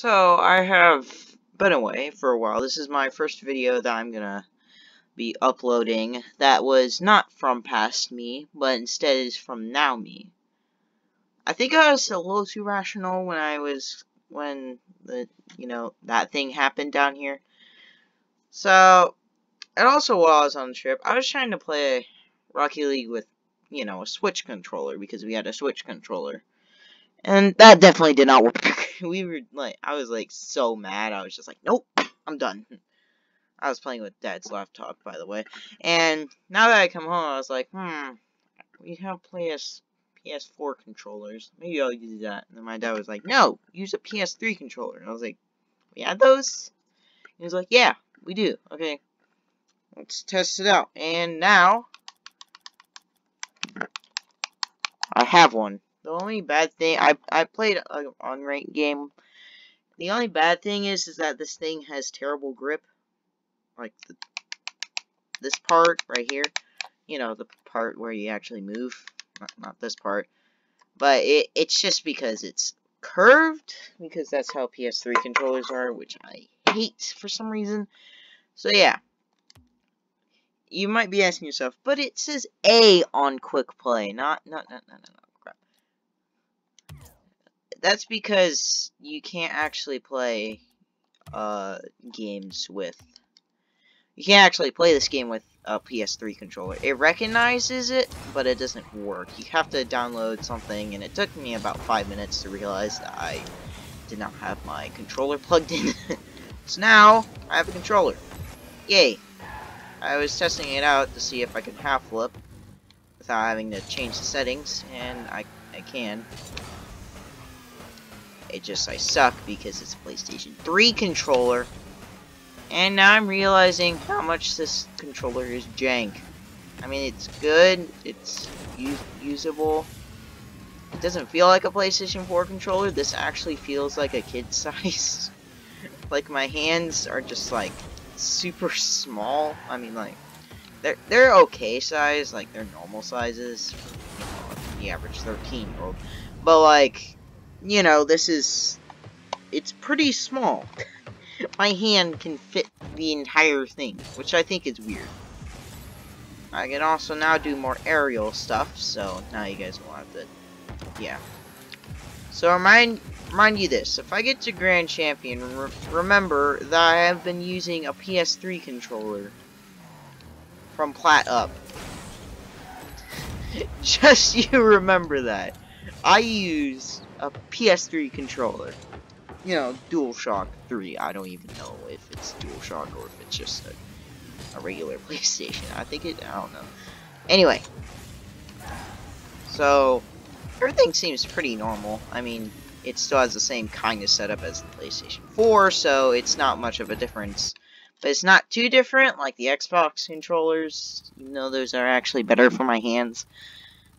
So, I have been away for a while. This is my first video that I'm gonna be uploading that was not from past me, but instead is from now me. I think I was a little too rational when I was, when the, you know, that thing happened down here. So, and also while I was on the trip, I was trying to play Rocket League with, you know, a Switch controller, because we had a Switch controller. And that definitely did not work. we were like, I was like so mad. I was just like, nope, I'm done. I was playing with Dad's laptop, by the way. And now that I come home, I was like, hmm, we have PS PS4 controllers. Maybe I'll use that. And then my dad was like, no, use a PS3 controller. And I was like, we had those? He was like, yeah, we do. Okay, let's test it out. And now, I have one. The only bad thing I I played a unranked game. The only bad thing is is that this thing has terrible grip. Like the, this part right here, you know, the part where you actually move, not, not this part. But it it's just because it's curved because that's how PS3 controllers are, which I hate for some reason. So yeah. You might be asking yourself, but it says A on quick play, not not not no no no that's because you can't actually play uh, games with. You can't actually play this game with a PS3 controller. It recognizes it, but it doesn't work. You have to download something, and it took me about five minutes to realize that I did not have my controller plugged in. so now, I have a controller. Yay! I was testing it out to see if I could half flip without having to change the settings, and I, I can. It just, I suck because it's a PlayStation 3 controller. And now I'm realizing how much this controller is jank. I mean, it's good, it's usable. It doesn't feel like a PlayStation 4 controller. This actually feels like a kid size. like, my hands are just, like, super small. I mean, like, they're, they're okay size, like, they're normal sizes for, you know, the average 13-year-old. But, like, you know, this is, it's pretty small. My hand can fit the entire thing, which I think is weird. I can also now do more aerial stuff, so now you guys will have to, yeah. So remind, remind you this, if I get to Grand Champion, re remember that I have been using a PS3 controller from Plat Up. Just you remember that. I use a PS3 controller. You know, DualShock 3. I don't even know if it's DualShock or if it's just a, a regular PlayStation. I think it, I don't know. Anyway. So, everything seems pretty normal. I mean, it still has the same kind of setup as the PlayStation 4, so it's not much of a difference. But it's not too different like the Xbox controllers, even though those are actually better for my hands.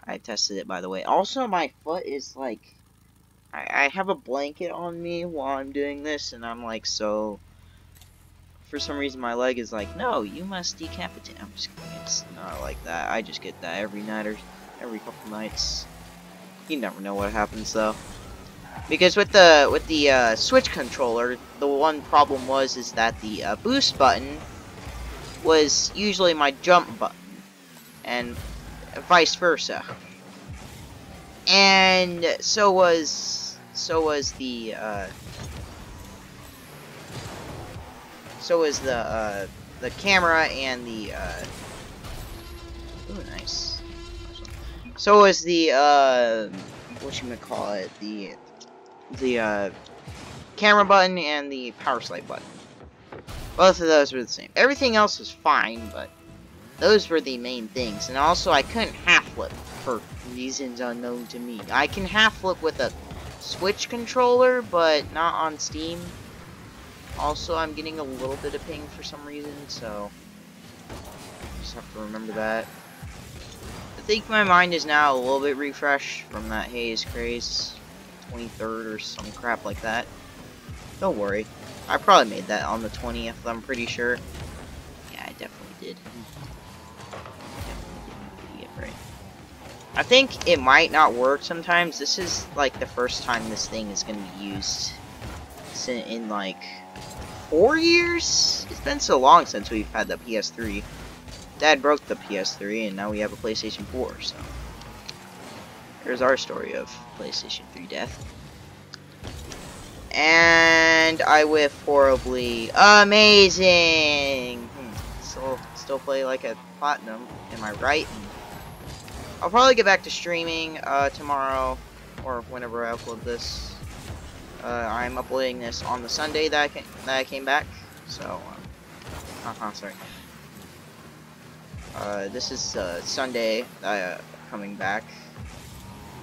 I tested it, by the way. Also, my foot is, like, I, I have a blanket on me while I'm doing this, and I'm like, so... For some reason, my leg is like, no, you must decapitate. I'm just kidding. It's not like that. I just get that every night or every couple nights. You never know what happens, though. Because with the with the uh, Switch controller, the one problem was is that the uh, boost button was usually my jump button, and vice versa. And so was so was the, uh, so was the, uh, the camera and the, uh, ooh, nice. So was the, uh, what you gonna call it, the, the, uh, camera button and the power slide button. Both of those were the same. Everything else was fine, but those were the main things. And also, I couldn't half flip for reasons unknown to me. I can half flip with a Switch controller, but not on Steam. Also, I'm getting a little bit of ping for some reason, so just have to remember that. I think my mind is now a little bit refreshed from that Haze craze 23rd or some crap like that. Don't worry. I probably made that on the 20th, I'm pretty sure. Yeah, I definitely did. I think it might not work sometimes. This is like the first time this thing is going to be used. in, in like four years. It's been so long since we've had the PS3. Dad broke the PS3, and now we have a PlayStation 4. So there's our story of PlayStation 3 death. And I whiff horribly. Amazing! Hmm. Still, still play like a platinum. Am I right? I'll probably get back to streaming uh, tomorrow or whenever I upload this. Uh, I'm uploading this on the Sunday that I, that I came back. So, um, uh huh, sorry. Uh, this is uh, Sunday uh, coming back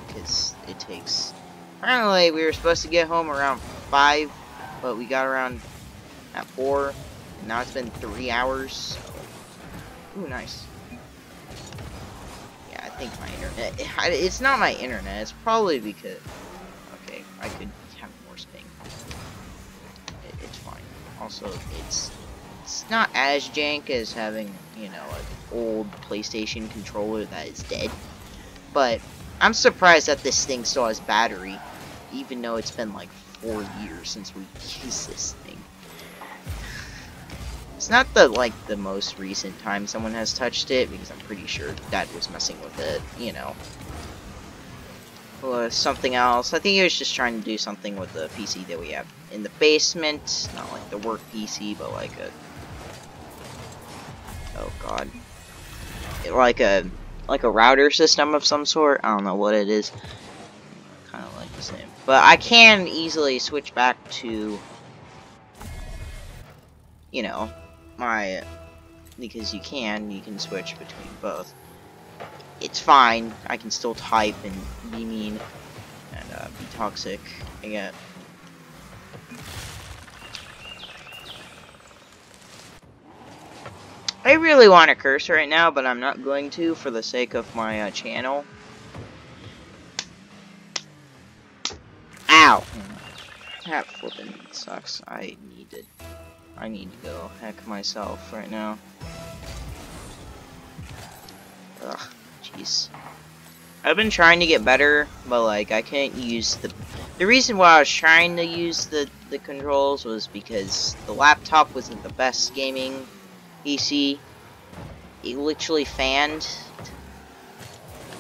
because it takes. Apparently, we were supposed to get home around five, but we got around at four, and now it's been three hours. So. Ooh, nice think my internet. It's not my internet. It's probably because. Okay, I could have more ping. It's fine. Also, it's it's not as jank as having you know an old PlayStation controller that is dead. But I'm surprised that this thing still has battery, even though it's been like four years since we used this. It's not the, like, the most recent time someone has touched it, because I'm pretty sure Dad was messing with it, you know. Or something else. I think he was just trying to do something with the PC that we have in the basement. Not like the work PC, but like a... Oh, God. Like a... Like a router system of some sort. I don't know what it is. Kind of like the same. But I can easily switch back to you know, my because you can you can switch between both. It's fine. I can still type and be mean and uh, be toxic again. I really want to curse right now but I'm not going to for the sake of my uh, channel. Ow. That flipping sucks. I need to I need to go heck myself right now. Ugh, jeez. I've been trying to get better, but like I can't use the. The reason why I was trying to use the the controls was because the laptop wasn't the best gaming PC. It literally fanned.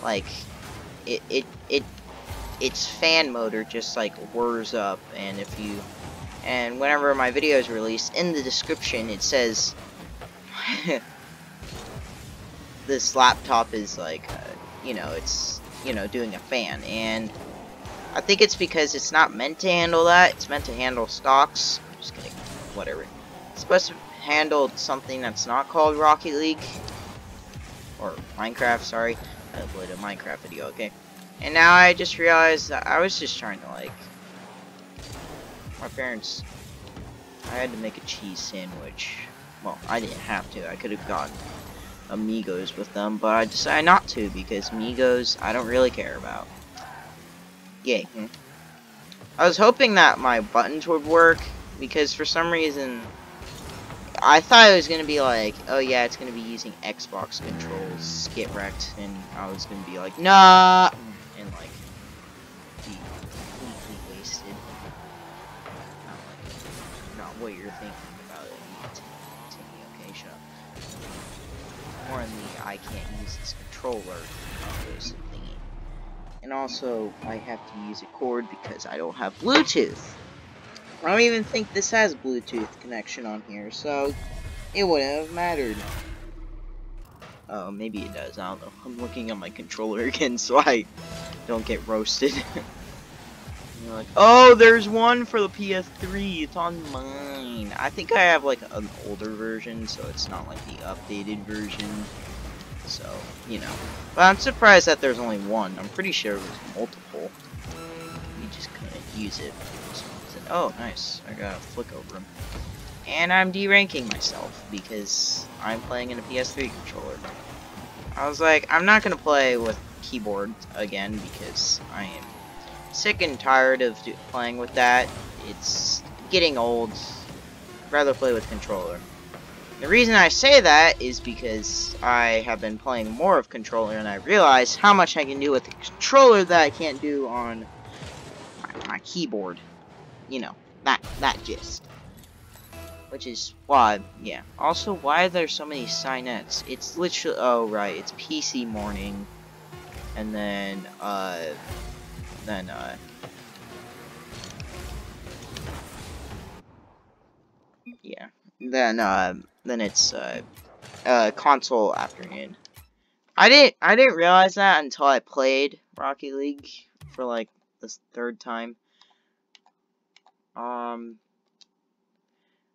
Like, it it it its fan motor just like whirs up, and if you and whenever my video is released, in the description it says this laptop is like, uh, you know, it's, you know, doing a fan, and I think it's because it's not meant to handle that, it's meant to handle stocks, just kidding, whatever. It's supposed to handle something that's not called Rocket League, or Minecraft, sorry, I uploaded a Minecraft video, okay. And now I just realized that I was just trying to, like, my parents, I had to make a cheese sandwich. Well, I didn't have to. I could have gotten Amigos with them, but I decided not to because Amigos I don't really care about. Yay. I was hoping that my buttons would work because for some reason I thought it was going to be like, oh yeah, it's going to be using Xbox controls, get wrecked, and I was going to be like, nah, and like, what you're thinking about it. Okay, shut up. More the I can't use this controller thingy. And also, I have to use a cord because I don't have Bluetooth. I don't even think this has Bluetooth connection on here, so it wouldn't have mattered. Oh, maybe it does, I don't know. I'm looking at my controller again so I don't get roasted. like, oh, there's one for the PS3. It's on mine. I think I have like an older version, so it's not like the updated version. So, you know. But I'm surprised that there's only one. I'm pretty sure it was multiple. You just couldn't use it Oh, nice. I got a flick over him. And I'm deranking myself because I'm playing in a PS3 controller. I was like, I'm not going to play with keyboard again because I am sick and tired of playing with that. It's getting old. Rather play with controller. The reason I say that is because I have been playing more of controller and I realize how much I can do with the controller that I can't do on my, my keyboard. You know, that that gist. Which is why, yeah. Also, why are there so many signets? It's literally, oh right, it's PC morning, and then uh, then uh. Yeah. Then uh, then it's uh, uh, console afternoon. I didn't I didn't realize that until I played Rocket League for like the third time. Um.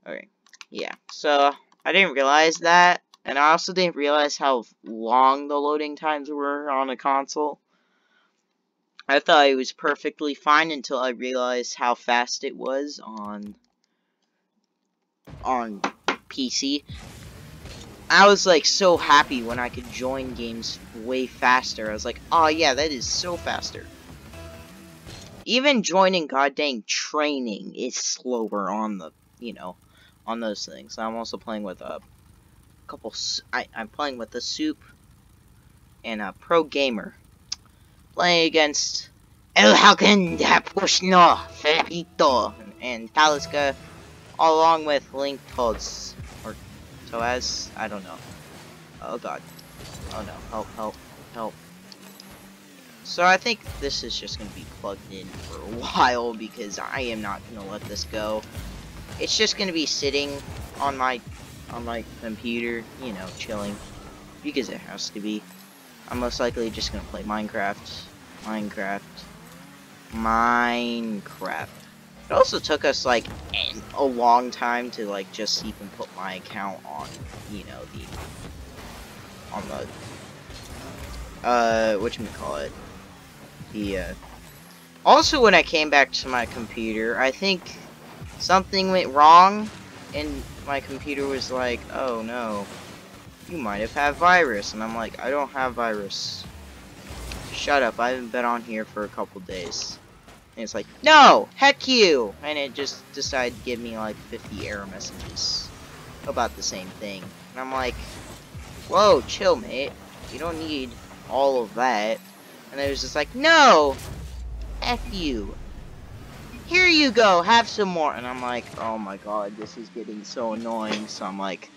Okay. Yeah. So I didn't realize that, and I also didn't realize how long the loading times were on a console. I thought it was perfectly fine until I realized how fast it was on on PC. I was like so happy when I could join games way faster. I was like, oh yeah, that is so faster. Even joining goddamn training is slower on the, you know, on those things. I'm also playing with a couple, I, I'm playing with the Soup and a Pro Gamer. Playing against El Halken Pushno, Felipito, and Taliska, along with Link Toads, or Toaz, I don't know. Oh god. Oh no, help, help, help. So I think this is just going to be plugged in for a while because I am not going to let this go. It's just going to be sitting on my on my computer, you know, chilling because it has to be. I'm most likely just to play Minecraft. Minecraft. Minecraft. It also took us like a long time to like just even put my account on, you know, the on the uh what you call it the, uh... Also, when I came back to my computer, I think something went wrong, and my computer was like, oh no, you might have had virus, and I'm like, I don't have virus. Shut up, I haven't been on here for a couple days. And it's like, no, heck you! And it just decided to give me like 50 error messages about the same thing. And I'm like, whoa, chill, mate. You don't need all of that. And it was just like, no! F you. Here you go, have some more. And I'm like, oh my god, this is getting so annoying. So I'm like,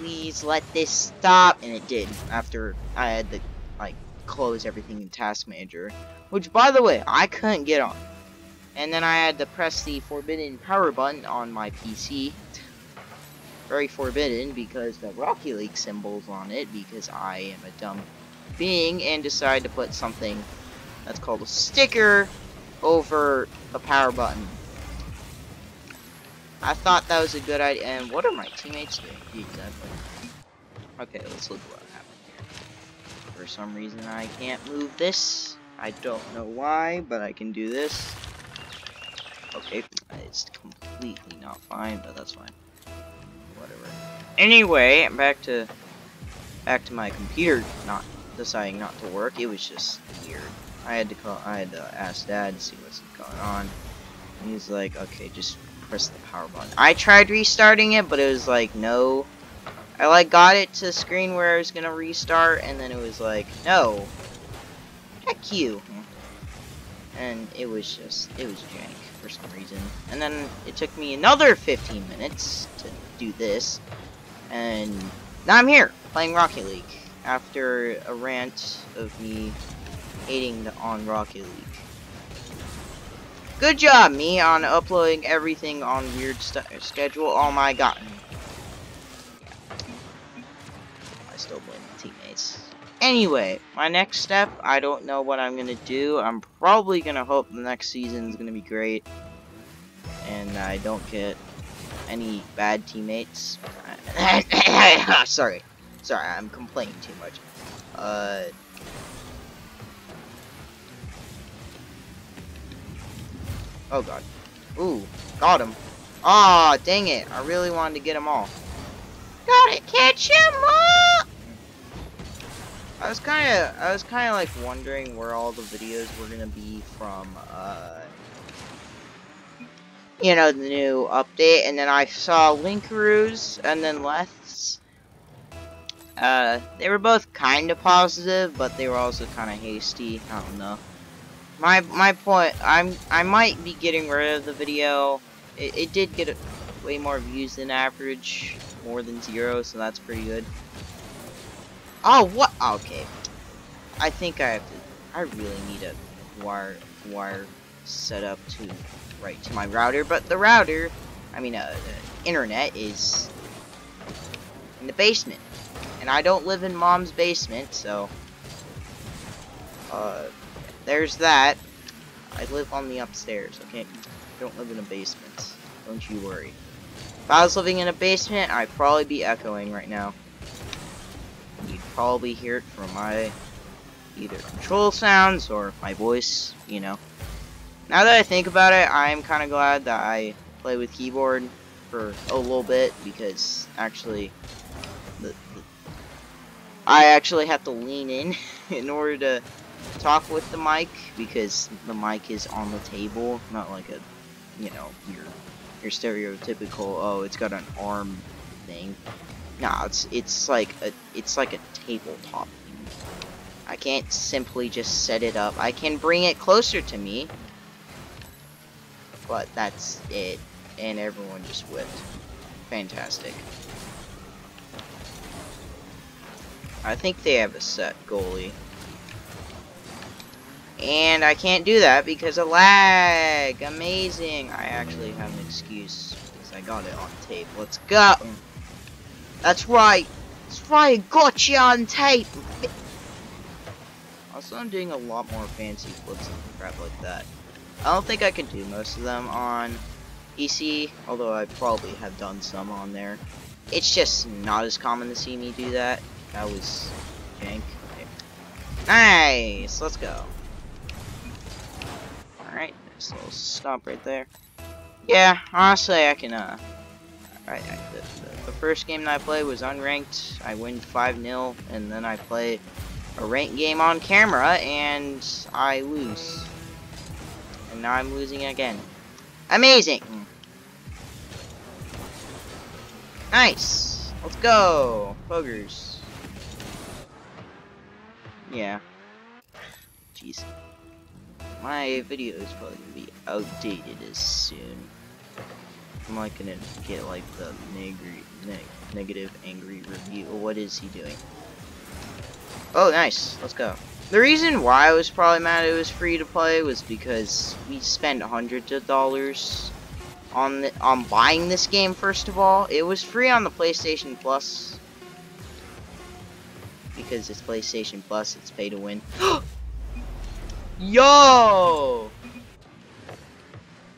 please let this stop. And it did, after I had to, like, close everything in Task Manager. Which, by the way, I couldn't get on. And then I had to press the forbidden power button on my PC. Very forbidden because the Rocket League symbol's on it because I am a dumb being and decide to put something that's called a sticker over a power button. I thought that was a good idea. And what are my teammates doing? Exactly. Okay, let's look what happened here. For some reason, I can't move this. I don't know why, but I can do this. Okay, it's completely not fine, but that's fine. Whatever. Anyway, back to back to my computer not deciding not to work. It was just weird. I had to call. I had to ask Dad to see what's going on. He's like, "Okay, just press the power button." I tried restarting it, but it was like, no. I like got it to the screen where I was gonna restart, and then it was like, no. Heck you. And it was just, it was jank for some reason. And then it took me another 15 minutes to do this, and now I'm here playing Rocket League after a rant of me hating the on Rocket League. Good job, me, on uploading everything on weird schedule. Oh my god. I still blame my teammates. Anyway, my next step, I don't know what I'm gonna do. I'm probably gonna hope the next season is gonna be great. And I don't get any bad teammates. Sorry. Sorry, I'm complaining too much. Uh... Oh god. Ooh, got him. Ah, dang it. I really wanted to get them all. Gotta catch him all! I was kind of, I was kind of like wondering where all the videos were gonna be from, uh, you know, the new update, and then I saw Linkaroos, and then Leth's, uh, they were both kind of positive, but they were also kind of hasty. I don't know. My my point, I'm I might be getting rid of the video it, it did get way more views than average, more than zero, so that's pretty good. Oh, what? Okay. I think I have to, I really need a wire, wire set up to, right to my router, but the router, I mean, uh, the internet is in the basement. And I don't live in mom's basement, so, uh, there's that. I live on the upstairs, okay? I don't live in a basement. Don't you worry. If I was living in a basement, I'd probably be echoing right now. You'd probably hear it from my either control sounds or my voice, you know. Now that I think about it, I'm kind of glad that I play with keyboard for a little bit because actually the, the, I actually have to lean in in order to talk with the mic because the mic is on the table, not like a, you know, your your stereotypical oh it's got an arm thing. Nah, it's it's like a it's like a tabletop. I can't simply just set it up. I can bring it closer to me, but that's it. And everyone just whipped. Fantastic. I think they have a set goalie. And I can't do that because of lag. Amazing. I actually have an excuse because I got it on tape. Let's go. That's right. That's right. Got you on tape. Also, I'm doing a lot more fancy flips and crap like that. I don't think I can do most of them on PC, although I probably have done some on there. It's just not as common to see me do that. That was jank. Okay. Nice! Let's go. So we'll stop right there. Yeah, honestly, I can, uh... I, I, the, the, first game that I played was unranked. I win 5-0, and then I play a ranked game on camera, and I lose. And now I'm losing again. Amazing! Nice! Let's go! Poggers. Yeah. Jeez my video is probably gonna be outdated as soon. I'm like gonna get like the neg neg negative angry review. What is he doing? Oh, nice. Let's go. The reason why I was probably mad it was free to play was because we spent hundreds of dollars on the, on buying this game. First of all, it was free on the PlayStation Plus because it's PlayStation Plus. It's pay to win. Yo!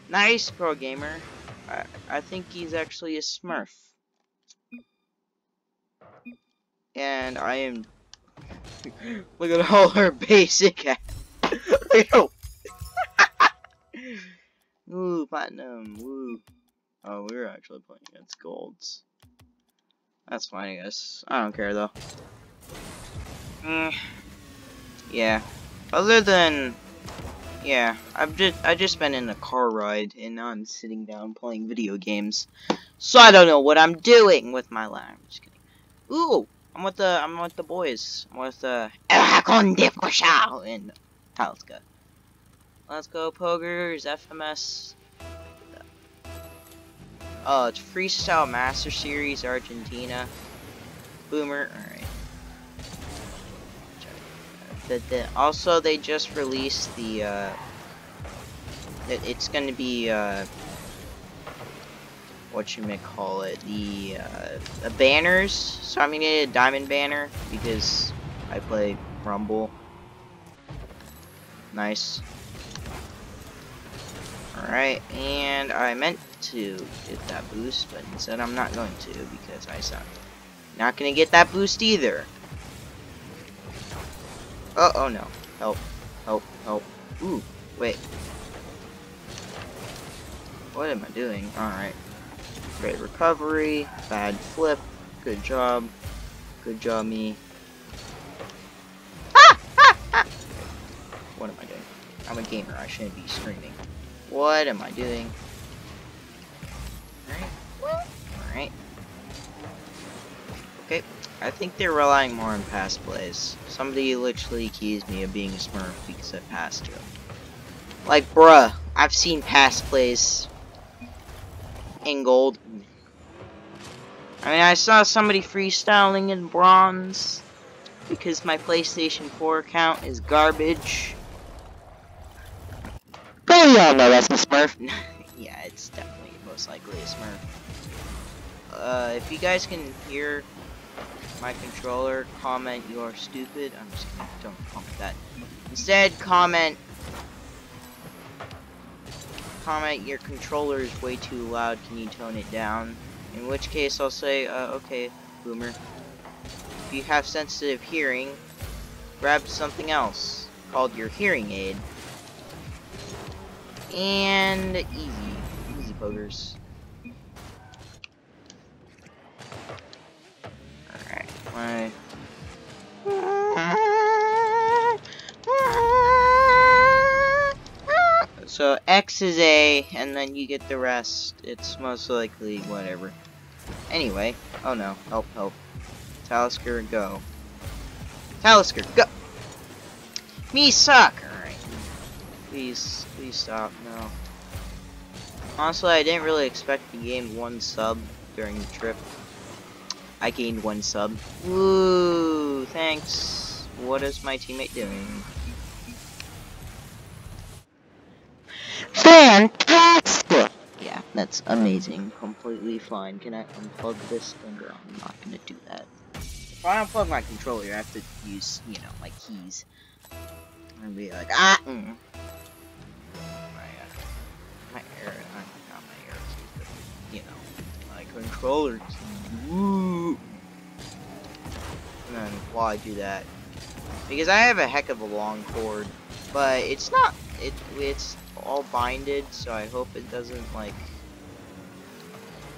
Nice, pro gamer. I, I think he's actually a smurf. And I am... Look at all her basic... Ooh, platinum. Woo. Oh, we were actually playing against golds. That's fine, I guess. I don't care, though. Mm. Yeah, other than, yeah, I've just I just been in a car ride and now I'm sitting down playing video games, so I don't know what I'm doing with my life. I'm just kidding. Ooh, I'm with the I'm with the boys. I'm with uh, Hakon Deposhao and Talska. Let's go, Poggers, FMS. Oh, uh, it's Freestyle Master Series Argentina. Boomer. Alright that the, also they just released the uh, it, it's to be uh, what you may call it the uh, banners. So I'm gonna get a diamond banner because I play Rumble. Nice. Alright, and I meant to get that boost, but instead I'm not going to because I suck. Not gonna get that boost either. Oh, oh no. Help. Help. Help. Ooh, wait. What am I doing? Alright. Great recovery. Bad flip. Good job. Good job, me. What am I doing? I'm a gamer. I shouldn't be screaming. What am I doing? I think they're relying more on pass plays. Somebody literally accused me of being a smurf because I passed him. Like, bruh, I've seen pass plays in gold. I mean, I saw somebody freestyling in bronze because my PlayStation 4 account is garbage. But we all know that's a Smurf. yeah, it's definitely most likely a Smurf. Uh, if you guys can hear my controller, comment you are stupid. I'm just kidding, don't comment that. Instead, comment comment your controller is way too loud, can you tone it down? In which case I'll say, uh, okay, boomer. If you have sensitive hearing, grab something else called your hearing aid. And easy, easy poggers. Alright, So X is A, and then you get the rest. It's most likely whatever. Anyway, oh no, help, help. Talisker, go. Talisker, go! Me suck! Alright. Please, please stop, no. Honestly, I didn't really expect to gain one sub during the trip. I gained one sub. Woo! Thanks. What is my teammate doing? Fantastic! Yeah, that's amazing. Completely fine. Can I unplug this thing? Or I'm not gonna do that. If I unplug my controller, I have to use, you know, my keys. I'm gonna be like, ah! Mm. My, uh, my air, not my air but, you know, my controller keys. While I do that, because I have a heck of a long cord, but it's not, it, it's all binded, so I hope it doesn't, like,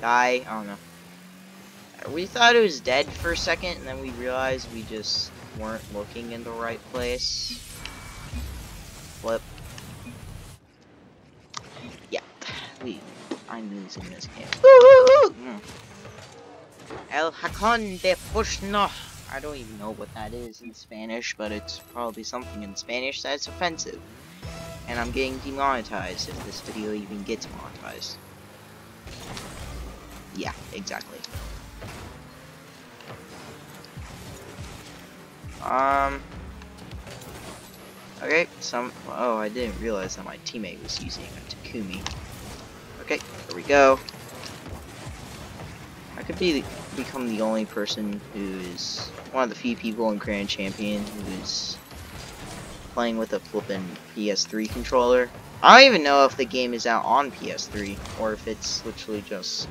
die. I don't know. We thought it was dead for a second, and then we realized we just weren't looking in the right place. Flip. Yeah, we. I'm losing this game. Mm. El Hakon de Fushno. I don't even know what that is in Spanish, but it's probably something in Spanish that's offensive and I'm getting demonetized if this video even gets monetized. Yeah, exactly. Um. Okay, some. Oh, I didn't realize that my teammate was using a Takumi. Okay, here we go. I could be become the only person who is one of the few people in Grand Champion who is playing with a flippin' PS3 controller. I don't even know if the game is out on PS3 or if it's literally just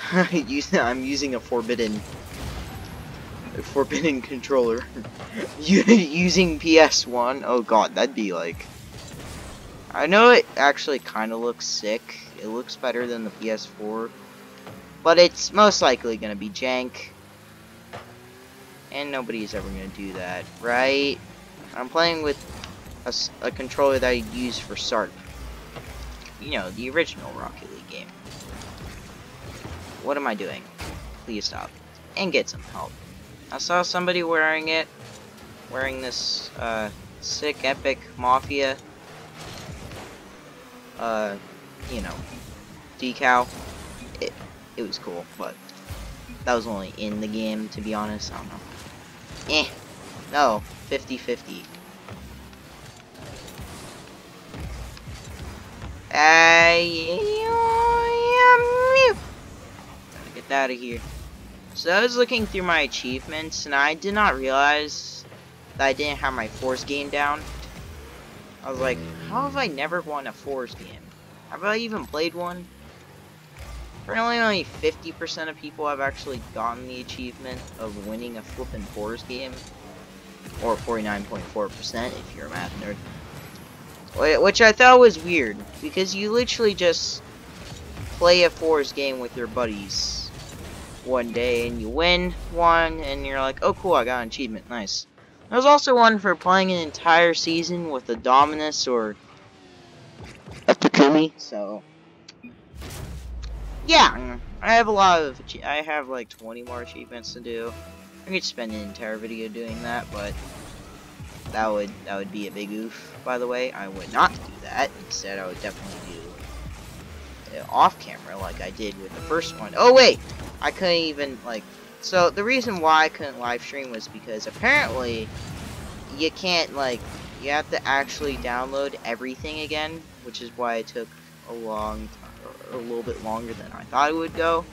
I'm using a forbidden a forbidden controller using PS1. Oh god, that'd be like I know it actually kind of looks sick. It looks better than the PS4, but it's most likely gonna be jank. And nobody's ever gonna do that, right? I'm playing with a, a controller that I use for SARP. You know, the original Rocket League game. What am I doing? Please stop. And get some help. I saw somebody wearing it. Wearing this, uh, sick, epic Mafia, uh, you know, decal. It, was cool, but that was only in the game, to be honest. I don't know. Eh. No, 50-50. Get that out of here. So I was looking through my achievements, and I did not realize that I didn't have my fours game down. I was like, how have I never won a fours game? Have I even played one? Apparently only 50% of people have actually gotten the achievement of winning a flippin' fours game or 49.4% if you're a math nerd. Which I thought was weird, because you literally just play a fours game with your buddies one day, and you win one, and you're like, oh cool, I got an achievement, nice. There's also one for playing an entire season with a Dominus or a Takumi, so... Yeah, mm. I have a lot of, I have like 20 more achievements to do. I could spend an entire video doing that, but that would that would be a big oof. By the way, I would not do that. Instead, I would definitely do off camera like I did with the first one. Oh wait, I couldn't even like. So the reason why I couldn't live stream was because apparently you can't like you have to actually download everything again, which is why it took a long, a little bit longer than I thought it would go.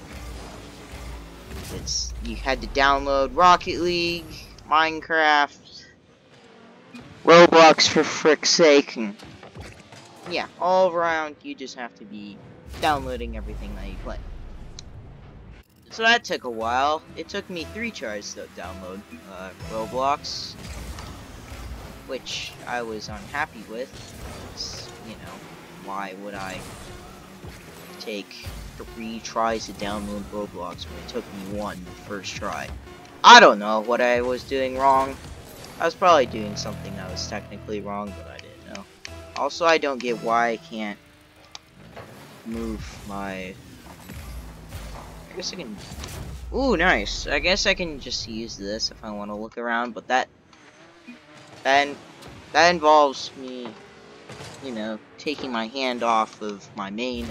It's you had to download Rocket League, Minecraft, Roblox for frick's sake. yeah, all around you just have to be downloading everything that you play. So that took a while. It took me three tries to download uh, Roblox, which I was unhappy with. You know, why would I take three tries to download Roblox but it took me one the first try? I don't know what I was doing wrong. I was probably doing something that was technically wrong, but I didn't know. Also, I don't get why I can't move my... I guess I can... Ooh, nice. I guess I can just use this if I want to look around, but that... Then that involves me, you know, taking my hand off of my main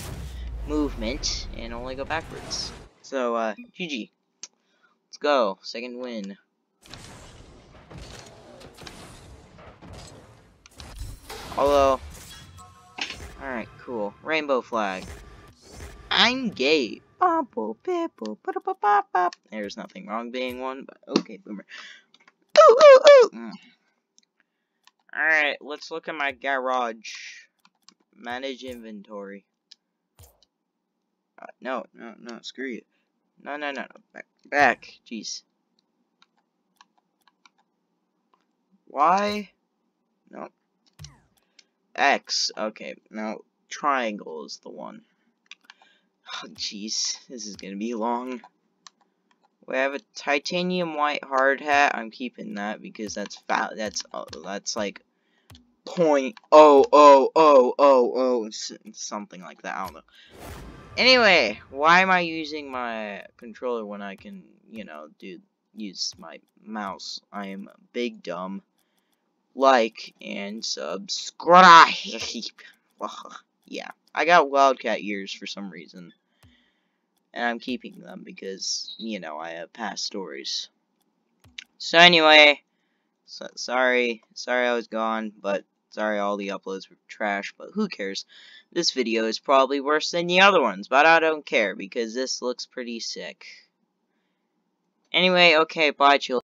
movement and only go backwards. So, uh, GG. Let's go. Second win. Although, alright, cool. Rainbow flag. I'm gay. There's nothing wrong being one, but okay, boomer. Ooh, ooh, ooh. Mm. Alright, let's look at my garage. Manage inventory. Uh, no, no, no, screw you. No, no, no, no, back, back, jeez. Y? No. X, okay, now triangle is the one. Oh, jeez, this is gonna be long. We have a titanium white hard hat. I'm keeping that because that's fat. That's uh, that's like point oh oh oh oh oh something like that. I don't know. Anyway, why am I using my controller when I can, you know, do use my mouse? I am big dumb. Like and subscribe. yeah, I got wildcat ears for some reason. And I'm keeping them because, you know, I have past stories. So anyway, so, sorry, sorry I was gone, but sorry all the uploads were trash, but who cares? This video is probably worse than the other ones, but I don't care because this looks pretty sick. Anyway, okay, bye children.